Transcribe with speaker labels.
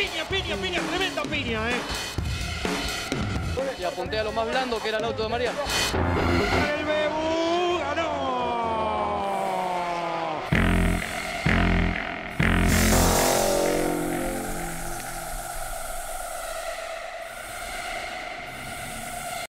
Speaker 1: piña, piña, piña, tremenda piña, ¿eh?
Speaker 2: Y apunté a lo más blando que era el auto de María.